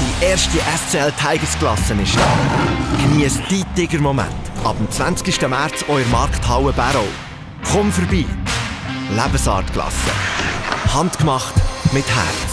Die erste SCL Tigers Klasse ist da. Genieß die Tiger-Moment. Ab dem 20. März euer Markthalle Barrow. Komm vorbei. Lebensartklasse. Handgemacht mit Herz.